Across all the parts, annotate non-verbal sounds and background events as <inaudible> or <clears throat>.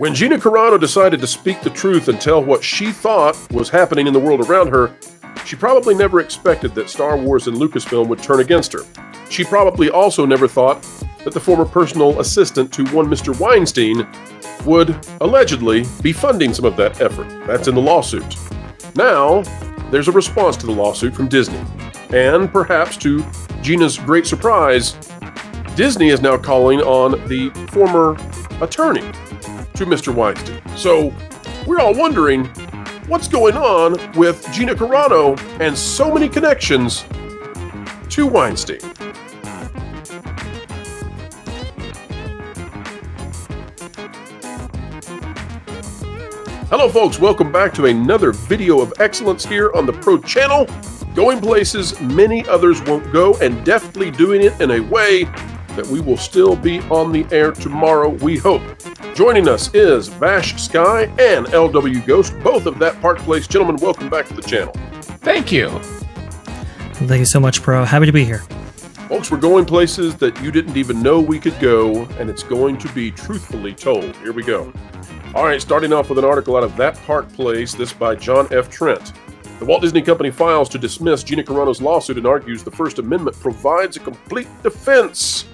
When Gina Carano decided to speak the truth and tell what she thought was happening in the world around her, she probably never expected that Star Wars and Lucasfilm would turn against her. She probably also never thought that the former personal assistant to one Mr. Weinstein would allegedly be funding some of that effort. That's in the lawsuit. Now, there's a response to the lawsuit from Disney. And perhaps to Gina's great surprise, Disney is now calling on the former attorney to Mr. Weinstein. So we're all wondering what's going on with Gina Carano and so many connections to Weinstein. Hello, folks. Welcome back to another video of excellence here on the Pro Channel. Going places many others won't go and deftly doing it in a way that we will still be on the air tomorrow, we hope. Joining us is Vash Sky and LW Ghost, both of that Park Place. Gentlemen, welcome back to the channel. Thank you. Thank you so much, Pro. Happy to be here. Folks, we're going places that you didn't even know we could go, and it's going to be truthfully told. Here we go. All right, starting off with an article out of That Park Place, this by John F. Trent. The Walt Disney Company files to dismiss Gina Carano's lawsuit and argues the First Amendment provides a complete defense.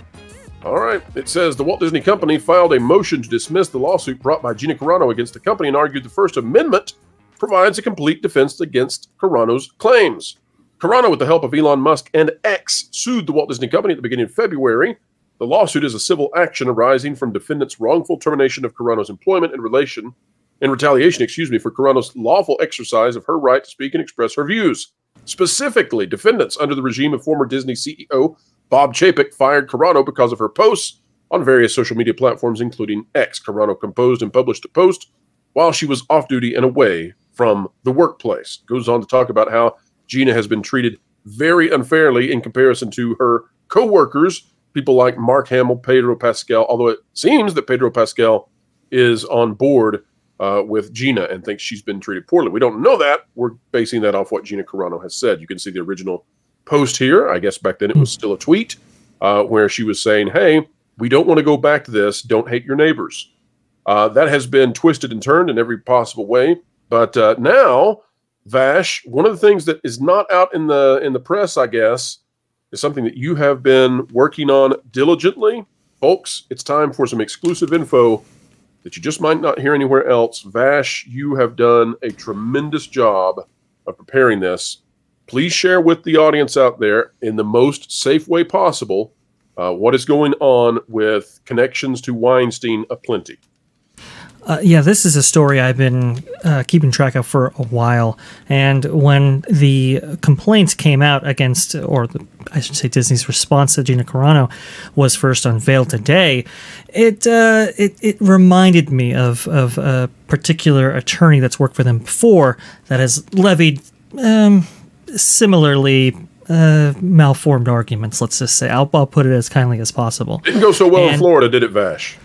All right, it says the Walt Disney Company filed a motion to dismiss the lawsuit brought by Gina Carano against the company and argued the First Amendment provides a complete defense against Carano's claims. Carano, with the help of Elon Musk and X, sued the Walt Disney Company at the beginning of February the lawsuit is a civil action arising from defendants' wrongful termination of Carano's employment in relation in retaliation, excuse me, for Carano's lawful exercise of her right to speak and express her views. Specifically, defendants under the regime of former Disney CEO Bob Chapek fired Carano because of her posts on various social media platforms, including X. Carano composed and published a post while she was off duty and away from the workplace. Goes on to talk about how Gina has been treated very unfairly in comparison to her co-workers people like Mark Hamill, Pedro Pascal, although it seems that Pedro Pascal is on board uh, with Gina and thinks she's been treated poorly. We don't know that. We're basing that off what Gina Carano has said. You can see the original post here. I guess back then it was still a tweet uh, where she was saying, hey, we don't want to go back to this. Don't hate your neighbors. Uh, that has been twisted and turned in every possible way. But uh, now, Vash, one of the things that is not out in the in the press, I guess, is something that you have been working on diligently. Folks, it's time for some exclusive info that you just might not hear anywhere else. Vash, you have done a tremendous job of preparing this. Please share with the audience out there in the most safe way possible uh, what is going on with connections to Weinstein aplenty. Uh, yeah, this is a story I've been uh, keeping track of for a while. And when the complaints came out against, or the, I should say Disney's response to Gina Carano was first unveiled today, it, uh, it, it reminded me of, of a particular attorney that's worked for them before that has levied um, similarly uh, malformed arguments, let's just say. I'll, I'll put it as kindly as possible. Didn't go so well and, in Florida, did it, Vash?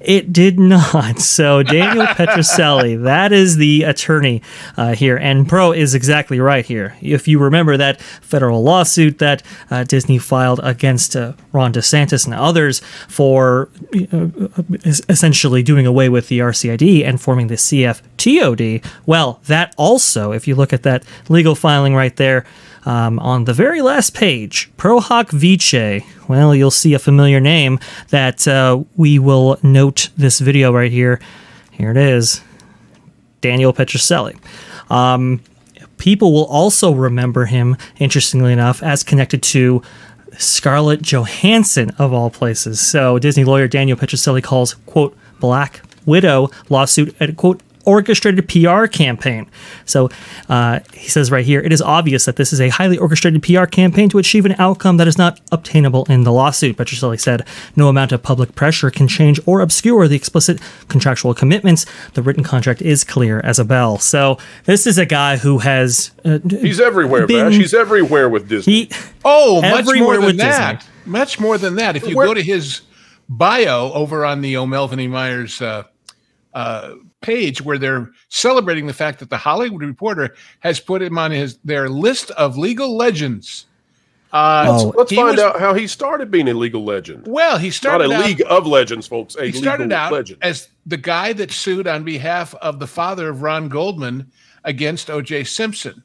It did not. <laughs> So Daniel Petrocelli, that is the attorney uh, here, and Pro is exactly right here. If you remember that federal lawsuit that uh, Disney filed against uh, Ron DeSantis and others for uh, essentially doing away with the RCID and forming the CFTOD, well, that also, if you look at that legal filing right there, um, on the very last page, Pro Hac Vice, well, you'll see a familiar name that uh, we will note this video right here. Here it is Daniel Petrocelli. Um, people will also remember him, interestingly enough, as connected to Scarlett Johansson, of all places. So Disney lawyer Daniel Petrocelli calls, quote, Black Widow lawsuit, a quote, orchestrated PR campaign. So uh, he says right here, it is obvious that this is a highly orchestrated PR campaign to achieve an outcome that is not obtainable in the lawsuit. Petrocelli said, no amount of public pressure can change or obscure the explicit contractual commitments. The written contract is clear as a bell. So this is a guy who has. Uh, He's everywhere, been, Vash. He's everywhere with Disney. He, oh, much more than that. Disney. Much more than that. If you Where, go to his bio over on the O'Melveny e. Myers uh, uh, page where they're celebrating the fact that the Hollywood Reporter has put him on his their list of legal legends. Uh, let's, let's find was, out how he started being a legal legend. Well, he started not a out, league of legends, folks. A he started out legend. as the guy that sued on behalf of the father of Ron Goldman against O.J. Simpson,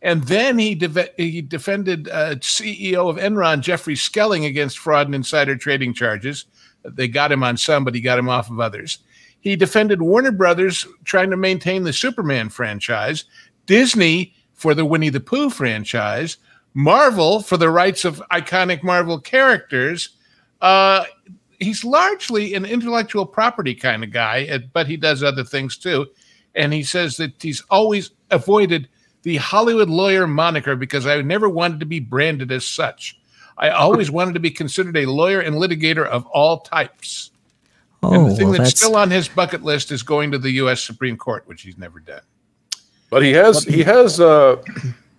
and then he de- he defended uh, CEO of Enron Jeffrey Skilling against fraud and insider trading charges. They got him on some, but he got him off of others. He defended Warner Brothers trying to maintain the Superman franchise, Disney for the Winnie the Pooh franchise Marvel for the rights of iconic Marvel characters. Uh, he's largely an intellectual property kind of guy, but he does other things too. And he says that he's always avoided the Hollywood lawyer moniker because I never wanted to be branded as such. I always wanted to be considered a lawyer and litigator of all types. Oh, and the thing well, that's, that's still on his bucket list is going to the U.S. Supreme Court, which he's never done. But he has he has uh,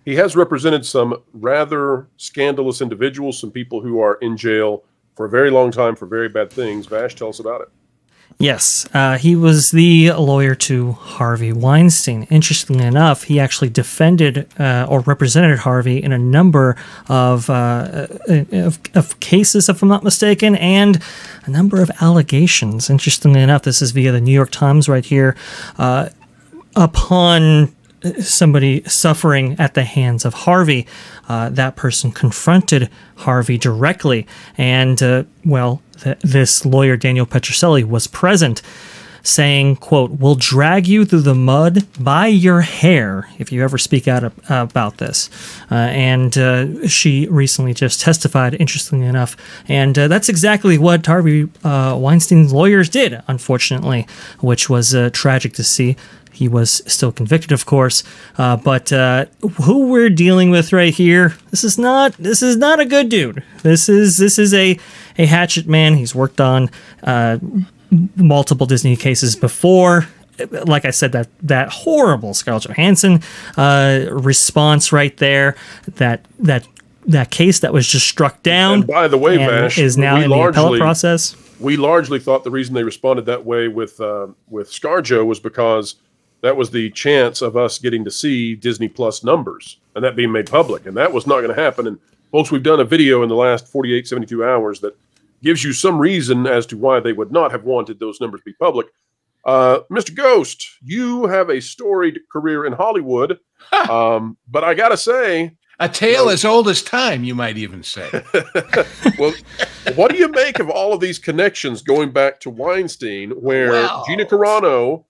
he has represented some rather scandalous individuals, some people who are in jail for a very long time for very bad things. Vash, tell us about it. Yes, uh, he was the lawyer to Harvey Weinstein. Interestingly enough, he actually defended uh, or represented Harvey in a number of, uh, of, of, cases, if I'm not mistaken, and a number of allegations. Interestingly enough, this is via the New York Times right here. Uh, upon somebody suffering at the hands of Harvey. Uh, that person confronted Harvey directly, and uh, well, th- this lawyer Daniel Petrocelli was present, saying, "quote We'll drag you through the mud by your hair if you ever speak out uh, about this." Uh, and uh, she recently just testified, interestingly enough, and uh, that's exactly what Harvey Weinstein's lawyers did, unfortunately, which was tragic to see. He was still convicted, of course, uh, but uh, who we're dealing with right here, this is not this is not a good dude. This is this is a a hatchet man. He's worked on uh, multiple Disney cases before. Like I said, that that horrible Scarlett Johansson uh, response right there. That that that case that was just struck down. And by the way, Vash is now in largely, the appellate process. We largely thought the reason they responded that way with uh, with ScarJo was because that was the chance of us getting to see Disney Plus numbers and that being made public. And that was not going to happen. And folks, we've done a video in the last 48, 72 hours that gives you some reason as to why they would not have wanted those numbers to be public. Uh, Mr. Ghost, you have a storied career in Hollywood. um, but I got to say, a tale as old as time, you might even say. <laughs> well, what do you make of all of these connections going back to Weinstein, where well, Gina Carano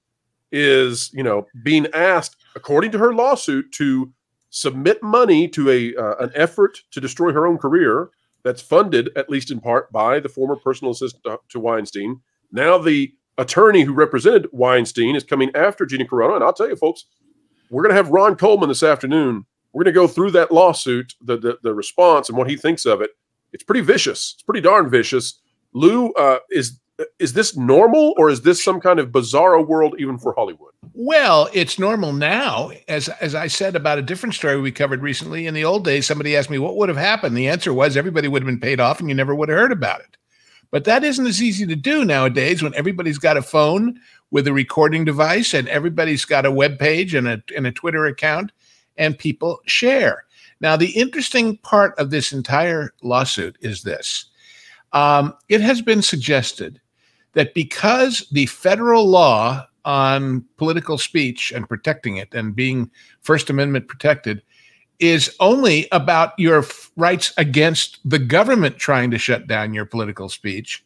is, you know, being asked, according to her lawsuit, to submit money to a uh, an effort to destroy her own career that's funded at least in part by the former personal assistant to, Weinstein. Now the attorney who represented Weinstein is coming after Gina Carano, and I'll tell you, folks, we're going to have Ron Coleman this afternoon. We're going to go through that lawsuit, the, the, the response, and what he thinks of it. It's pretty vicious. It's pretty darn vicious. Lou uh, is is this normal or is this some kind of bizarro world even for Hollywood? Well, it's normal now. As as I said about a different story we covered recently, in the old days, somebody asked me what would have happened. The answer was everybody would have been paid off and you never would have heard about it. But that isn't as easy to do nowadays when everybody's got a phone with a recording device and everybody's got a web page and a, and a Twitter account and people share. Now, the interesting part of this entire lawsuit is this. Um, it has been suggested that because the federal law on political speech and protecting it and being First Amendment protected is only about your rights against the government trying to shut down your political speech,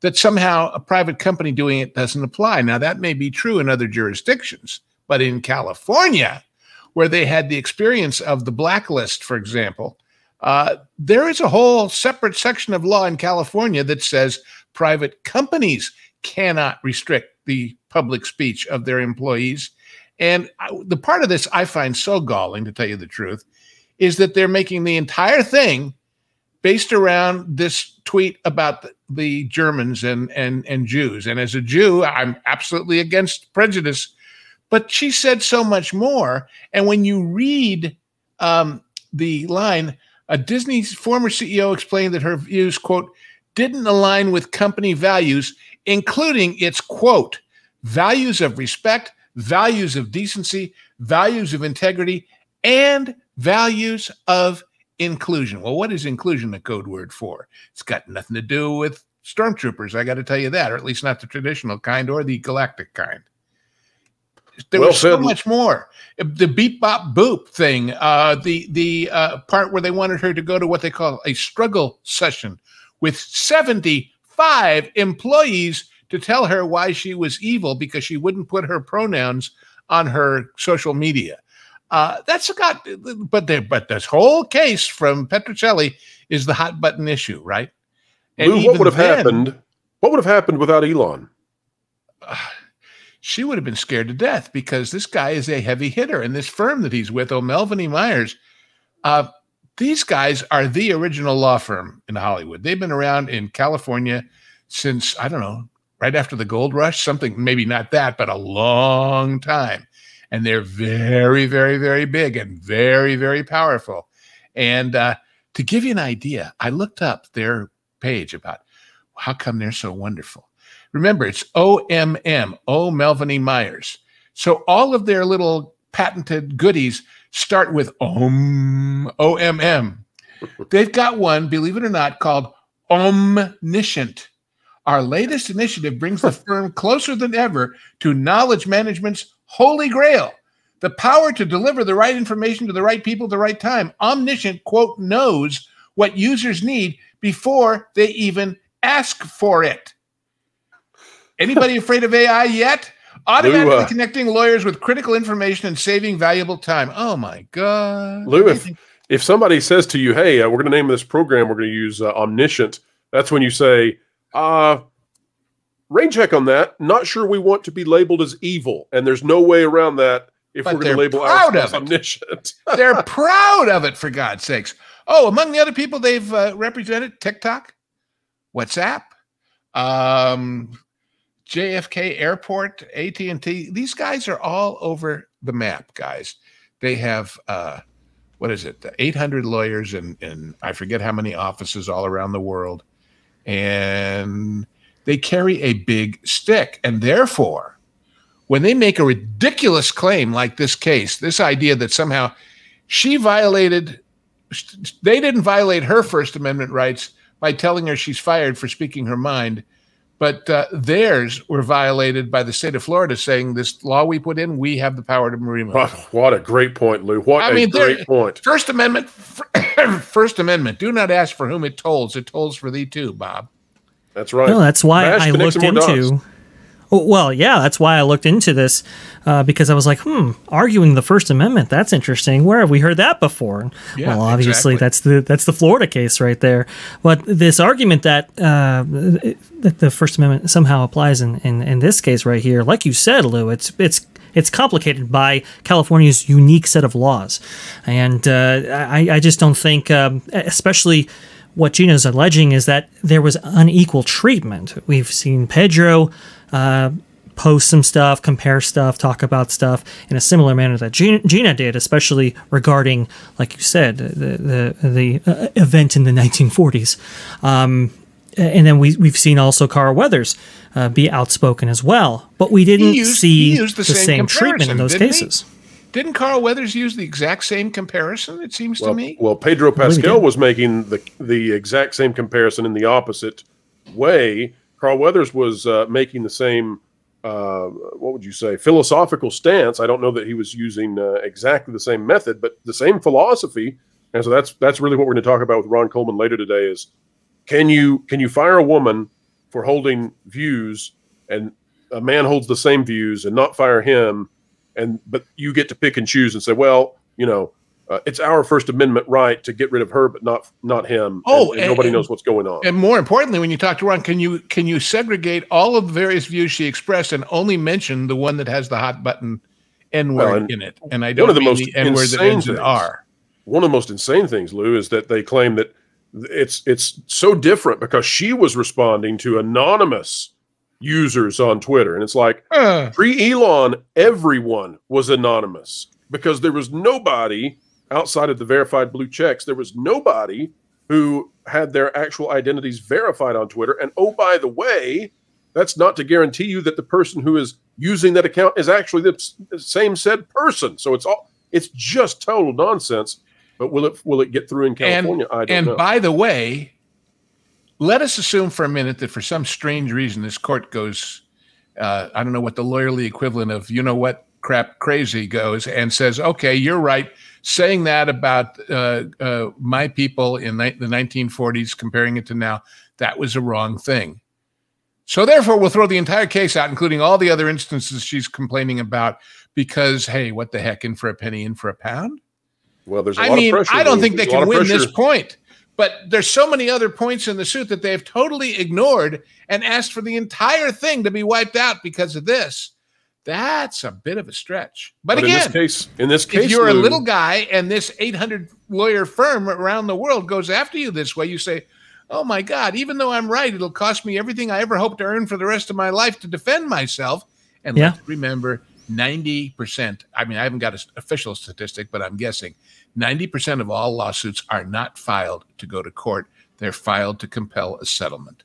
that somehow a private company doing it doesn't apply. Now, that may be true in other jurisdictions, but in California, where they had the experience of the blacklist, for example, uh, there is a whole separate section of law in California that says private companies cannot restrict the public speech of their employees. And the part of this I find so galling, to tell you the truth, is that they're making the entire thing based around this tweet about the, the Germans and, and, and Jews. And as a Jew, I'm absolutely against prejudice. But she said so much more. And when you read um, the line, a Disney's former CEO explained that her views, quote, didn't align with company values, including its quote, values of respect, values of decency, values of integrity, and values of inclusion. Well, what is inclusion a code word for? It's got nothing to do with stormtroopers. I got to tell you that, or at least not the traditional kind or the galactic kind. There Well was so much more. The beep bop boop thing, uh, the the uh, part where they wanted her to go to what they call a struggle session with seventy five employees to tell her why she was evil because she wouldn't put her pronouns on her social media. Uh, that's got, but the, but this whole case from Petrocelli is the hot button issue, right? Lou, what would have then, happened? What would have happened without Elon? She would have been scared to death because this guy is a heavy hitter, and this firm that he's with, O'Melveny Myers, uh, these guys are the original law firm in Hollywood. They've been around in California since I don't know, right after the gold rush, something maybe not that, but a long time. And they're very, very, very big and very, very powerful. And uh, to give you an idea, I looked up their page about how come they're so wonderful. Remember, it's OMM, O'Melveny Myers. So all of their little patented goodies start with OM, OMM. They've got one, believe it or not, called Omniscient. Our latest initiative brings the firm closer than ever to knowledge management's holy grail the power to deliver the right information to the right people at the right time. Omniscient, quote, knows what users need before they even ask for it. Anybody <laughs> afraid of AI yet? Automatically uh, connecting lawyers with critical information and saving valuable time. Oh my God. Lou, if if somebody says to you, "Hey, uh, we're going to name this program, we're going to use uh, Omniscient," that's when you say, "Uh, rain check on that. Not sure we want to be labeled as evil, and there's no way around that if But we're going to label ourselves of omniscient." <laughs> They're proud of it, for God's sakes. Oh, among the other people they've uh, represented, TikTok, WhatsApp, um, JFK Airport, AT and T. These guys are all over the map, guys. They have uh, what is it? 800 lawyers and and I forget how many offices all around the world, and they carry a big stick, and therefore when they make a ridiculous claim like this case, this idea that somehow she violated, they didn't violate her First Amendment rights by telling her she's fired for speaking her mind, but uh, theirs were violated by the state of Florida saying this law we put in, we have the power to remove. What, what a great point, Lou. What I a mean, great point. First Amendment, <clears throat> First Amendment. Do not ask for whom it tolls. It tolls for thee too, Bob. That's right. No, that's why Vash I looked into. dots. Well, yeah, that's why I looked into this uh, because I was like, hmm, arguing the First Amendment. That's interesting. Where have we heard that before? Yeah, well, obviously exactly. that's the that's the Florida case right there. But this argument that uh, that the First Amendment somehow applies in, in in this case right here, like you said, Lou, it's it's it's complicated by California's unique set of laws, and uh, I, I just don't think, um, especially what Gina's alleging is that there was unequal treatment. We've seen Pedro uh, post some stuff, compare stuff, talk about stuff in a similar manner that Gina, did, especially regarding, like you said, the the, the uh, event in the 1940s. Um, and then we, we've seen also Carl Weathers uh, be outspoken as well, but we didn't used- see the the, same same, treatment in those didn't he? Cases. Didn't Carl Weathers use the exact same comparison? It seems Well, to me. well, Pedro Pascal was making the the exact same comparison in the opposite way. Carl Weathers was uh, making the same, uh, what would you say, philosophical stance. I don't know that he was using uh, exactly the same method, but the same philosophy. And so that's that's really what we're going to talk about with Ron Coleman later today. Is can you can you fire a woman for holding views, and a man holds the same views, and not fire him, and but you get to pick and choose and say, well, you know, uh, it's our First Amendment right to get rid of her, but not not him. Oh, and, and nobody and- knows what's going on. And more importantly, when you talk to Ron, can you can you segregate all of the various views she expressed and only mention the one that has the hot button N word Well, in it? And I don't one of the most the N word that insane ends in R. One of the most insane things, Lou, is that they claim that it's it's so different because she was responding to anonymous users on Twitter, and it's like Uh, pre Elon, everyone was anonymous because there was nobody outside of the verified blue checks. There was nobody who had their actual identities verified on Twitter. And oh, by the way, that's not to guarantee you that the person who is using that account is actually the same said person. So it's all it's just total nonsense. But will it will it get through in California? And, I don't and know. by the way, let us assume for a minute that for some strange reason this court goes, uh, I don't know what the lawyerly equivalent of you know what crap crazy goes and says, okay, you're right. Saying that about uh, uh, my people in ni- the 1940s, comparing it to now, that was a wrong thing. So therefore, we'll throw the entire case out, including all the other instances she's complaining about, because hey, what the heck, in for a penny, in for a pound. well, there's a I lot mean, of pressure. I don't think they There's lot can win this point. But there's so many other points in the suit that they've totally ignored and asked for the entire thing to be wiped out because of this. That's a bit of a stretch. But, But in again, this case, in this case, if you're a little guy and this 800 lawyer firm around the world goes after you this way, you say, "Oh my God! Even though I'm right, it'll cost me everything I ever hope to earn for the rest of my life to defend myself." And Yeah. let's remember, 90 percent. I mean, I haven't got an official statistic, but I'm guessing 90 percent of all lawsuits are not filed to go to court. They're filed to compel a settlement.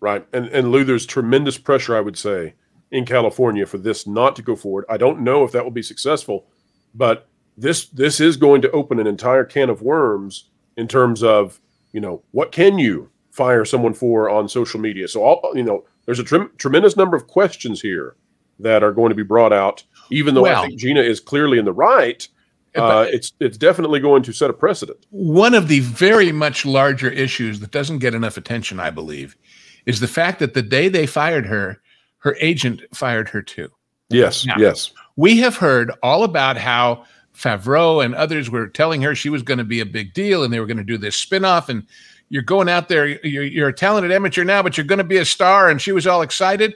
Right. And and Lou, there's tremendous pressure, I would say, in California for this not to go forward. I don't know if that will be successful, but this this is going to open an entire can of worms in terms of, you know, what can you fire someone for on social media? So all you know, there's a trem- tremendous number of questions here that are going to be brought out, even though Well- I think Gina is clearly in the right. Uh, it's it's definitely going to set a precedent. One of the very much larger issues that doesn't get enough attention, I believe, is the fact that the day they fired her, her agent fired her too. Yes, Yeah. yes. We have heard all about how Favreau and others were telling her she was going to be a big deal and they were going to do this spinoff. And you're going out there, you're, you're a talented amateur now, but you're going to be a star. And she was all excited.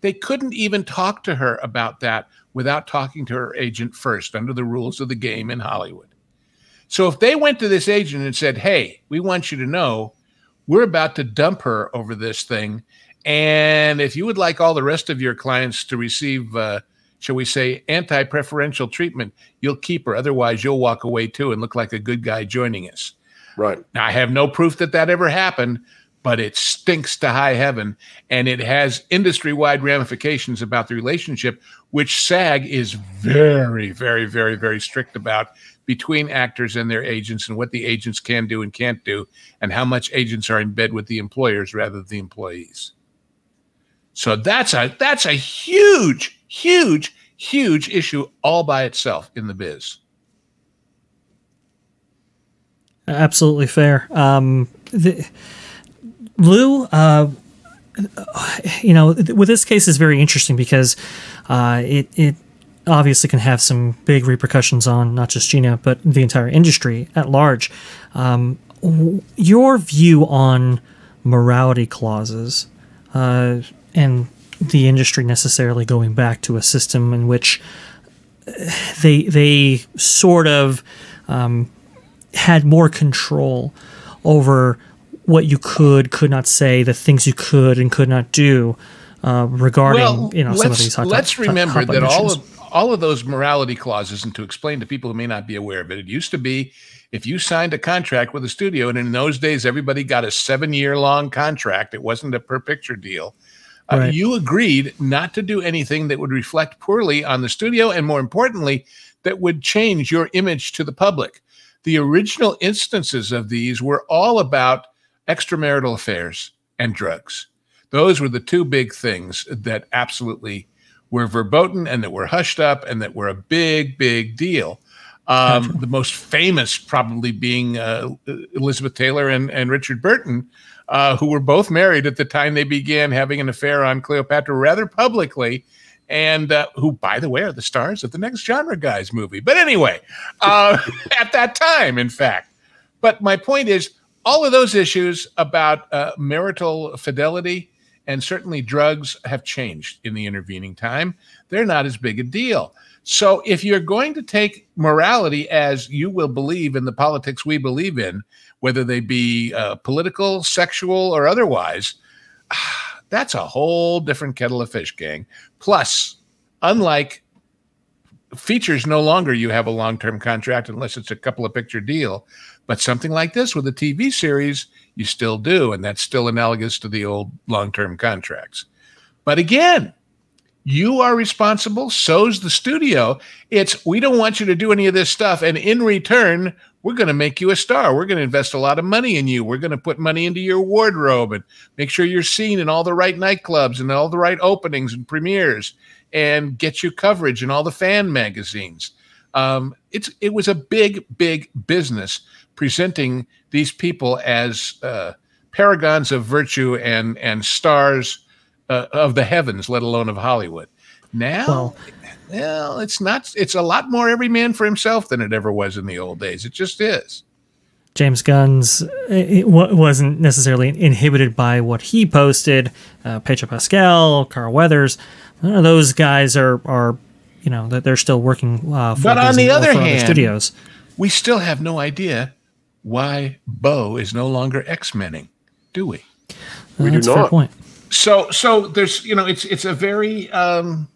They couldn't even talk to her about that without talking to her agent first under the rules of the game in Hollywood. So if they went to this agent and said, Hey, we want you to know we're about to dump her over this thing. And if you would like all the rest of your clients to receive, uh, shall we say, anti preferential treatment, you'll keep her. Otherwise, you'll walk away too and look like a good guy joining us. Right. Now, I have no proof that that ever happened, but it stinks to high heaven. And it has industry wide ramifications about the relationship, which SAG is very, very, very, very strict about between actors and their agents and what the agents can do and can't do, and how much agents are in bed with the employers rather than the employees. So that's a that's a huge, huge, huge issue all by itself in the biz. Absolutely fair. Um, the, Lou, uh, you know, with this case is very interesting because uh, it it obviously can have some big repercussions on not just Gina but the entire industry at large. Um, your view on morality clauses uh, and the industry necessarily going back to a system in which they they sort of um, had more control over what you could could not say, the things you could and could not do uh, regarding you know some of these hot let's top- remember hot that all of all of those morality clauses, and to explain to people who may not be aware of it, it used to be if you signed a contract with a studio, and in those days everybody got a seven-year long contract. It wasn't a per picture deal. Uh, Right. You agreed not to do anything that would reflect poorly on the studio, and more importantly, that would change your image to the public. The original instances of these were all about extramarital affairs and drugs. Those were the two big things that absolutely were verboten and that were hushed up and that were a big, big deal. Um, the most famous probably being uh, Elizabeth Taylor and, and Richard Burton, uh, who were both married at the time they began having an affair on Cleopatra rather publicly, and uh, who, by the way, are the stars of the next Genre Guys movie. But anyway, uh, <laughs> at that time, in fact. But my point is, all of those issues about uh, marital fidelity and certainly drugs have changed in the intervening time. They're not as big a deal. So if you're going to take morality as you will believe in the politics we believe in, whether they be uh, political, sexual, or otherwise, <sighs> that's a whole different kettle of fish, gang. Plus, unlike features, no longer you have a long term contract unless it's a couple of picture deal. But something like this with a TV series, you still do. And that's still analogous to the old long term contracts. But again, you are responsible. So's the studio. It's we don't want you to do any of this stuff. And in return, we're going to make you a star. We're going to invest a lot of money in you. We're going to put money into your wardrobe and make sure you're seen in all the right nightclubs and all the right openings and premieres and get you coverage in all the fan magazines. Um, it's it was a big, big business presenting these people as uh, paragons of virtue and and stars uh, of the heavens, let alone of Hollywood. Now, well, well, it's not. It's a lot more every man for himself than it ever was in the old days. It just is. James Gunn's it wasn't necessarily inhibited by what he posted. Uh, Pedro Pascal, Carl Weathers, none of those guys are are you know that they're still working. Uh, for but on the other hand, studios, we still have no idea why Bo is no longer X Menning, do we? We do not. point. So so there's you know it's it's a very um,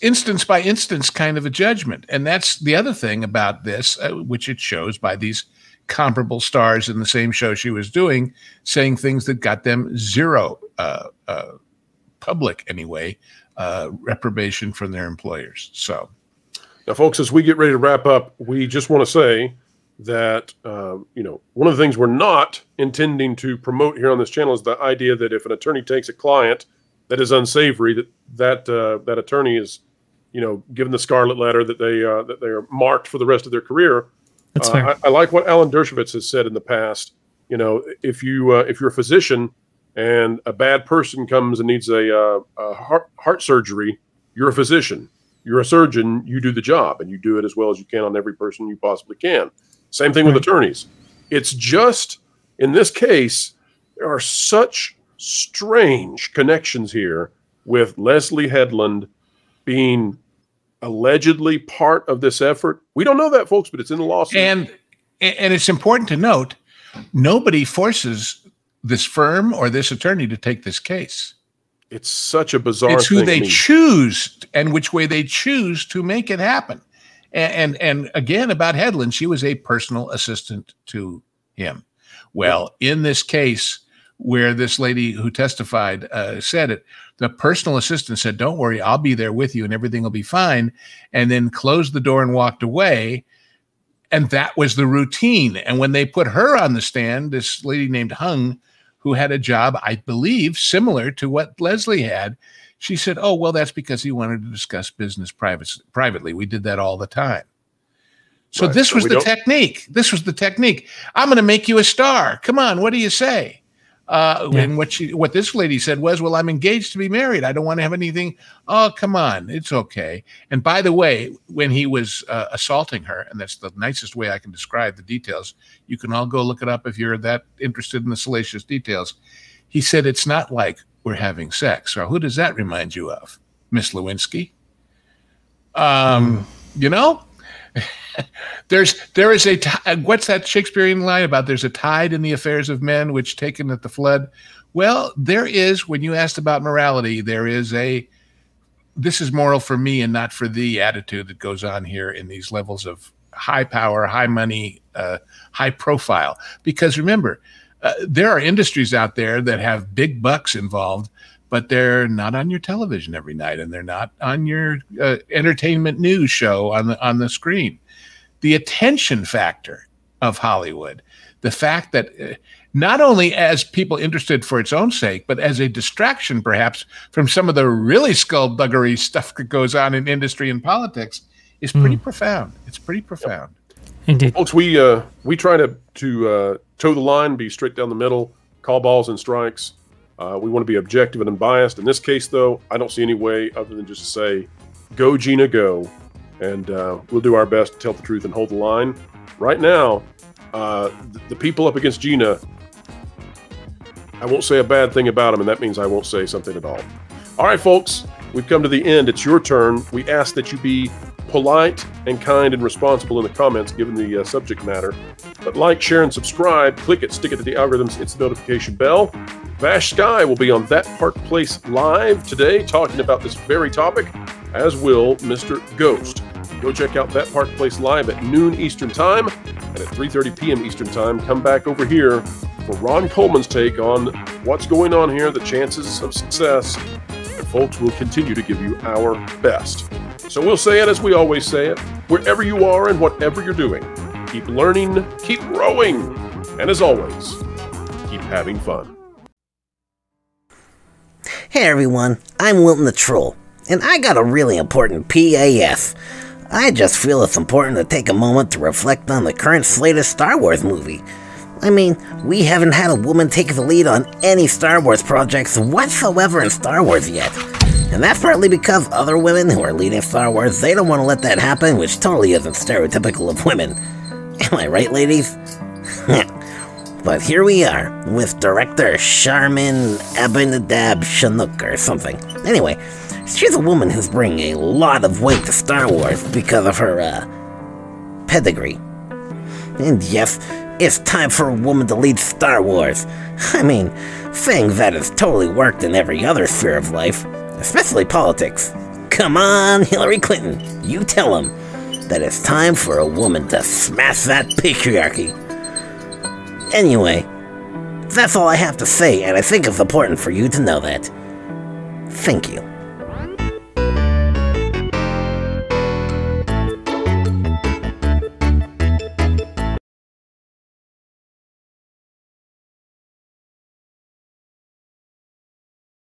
instance by instance kind of a judgment. And that's the other thing about this, uh, which it shows by these comparable stars in the same show she was doing, saying things that got them zero uh, uh, public, anyway, uh, reprobation from their employers. So, now, folks, as we get ready to wrap up, we just want to say that um, you know one of the things we're not intending to promote here on this channel is the idea that if an attorney takes a client that is unsavory, that that uh, that attorney is, you know, given the scarlet letter that they uh, that they are marked for the rest of their career. That's uh, fair. I, I, like what Alan Dershowitz has said in the past. You know, if you uh, if you're a physician and a bad person comes and needs a, uh, a heart heart surgery, you're a physician. You're a surgeon. You do the job, and you do it as well as you can on every person you possibly can. Same thing right. with attorneys. It's just in this case, there are such strange connections here with Leslye Headland being allegedly part of this effort. We don't know that, folks, but it's in the lawsuit. And and it's important to note, nobody forces this firm or this attorney to take this case. It's such a bizarre. It's who they choose and which way they choose to make it happen. And, and and again about Headland, she was a personal assistant to him. Well, in this case, where this lady who testified uh, said it. The personal assistant said, Don't worry, I'll be there with you and everything will be fine. And then closed the door and walked away. And that was the routine. And when they put her on the stand, this lady named Hung, who had a job, I believe, similar to what Leslye had, she said, Oh, well, that's because he wanted to discuss business private, privately. We did that all the time. So right. this so was the don't- technique. This was the technique. I'm going to make you a star. Come on, what do you say? Uh, yeah. And what she, what this lady said was, "Well, I'm engaged to be married. I don't want to have anything." Oh, come on, it's okay. And by the way, when he was uh, assaulting her, and that's the nicest way I can describe the details. You can all go look it up if you're that interested in the salacious details. He said, "It's not like we're having sex." Or who does that remind you of, Miss Lewinsky? Um, mm. you know. <laughs> there's there is a t- uh, what's that Shakespearean line about? There's a tide in the affairs of men which taken at the flood. Well, there is. When you asked about morality, there is a this is moral for me and not for thee attitude that goes on here in these levels of high power, high money, uh, high profile. Because remember, uh, there are industries out there that have big bucks involved, but they're not on your television every night, and they're not on your uh, entertainment news show on the on the screen the attention factor of Hollywood, the fact that uh, not only as people interested for its own sake, but as a distraction perhaps from some of the really skullduggery stuff that goes on in industry and politics, is pretty mm. profound. It's pretty profound. Indeed, folks. We uh, we try to to uh, toe the line, be straight down the middle, call balls and strikes. Uh, we want to be objective and unbiased. In this case, though, I don't see any way other than just to say, "Go Gina, go." and uh, we'll do our best to tell the truth and hold the line. Right now, uh, the, the people up against Gina, I won't say a bad thing about them, and that means I won't say something at all. All right, folks, we've come to the end. It's your turn. We ask that you be polite and kind and responsible in the comments given the uh, subject matter. But like, share, and subscribe. Click it, stick it to the algorithms, hit the notification bell. Vash Sky will be on That Park Place live today talking about this very topic, as will Mr. Ghost. Go check out That Park Place live at noon Eastern Time and at 3.30 p.m. Eastern Time. Come back over here for Ron Coleman's take on what's going on here, the chances of success, and folks will continue to give you our best. So we'll say it as we always say it, wherever you are and whatever you're doing, keep learning, keep growing, and as always, keep having fun. Hey everyone, I'm Wilton the Troll, and I got a really important PAF. I just feel it's important to take a moment to reflect on the current slate of Star Wars movie. I mean, we haven't had a woman take the lead on any Star Wars projects whatsoever in Star Wars yet. And that's partly because other women who are leading Star Wars, they don't want to let that happen, which totally isn't stereotypical of women. <laughs> Am I right, ladies? <laughs> but here we are, with director Sharmin Abinadab Chinook or something. Anyway, she's a woman who's bringing a lot of weight to Star Wars because of her, uh, pedigree. And yes, it's time for a woman to lead Star Wars. <laughs> I mean, things that has totally worked in every other sphere of life, especially politics. Come on, Hillary Clinton, you tell them that it's time for a woman to smash that patriarchy. Anyway, that's all I have to say, and I think it's important for you to know that. Thank you.